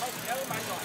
Không nhớ của.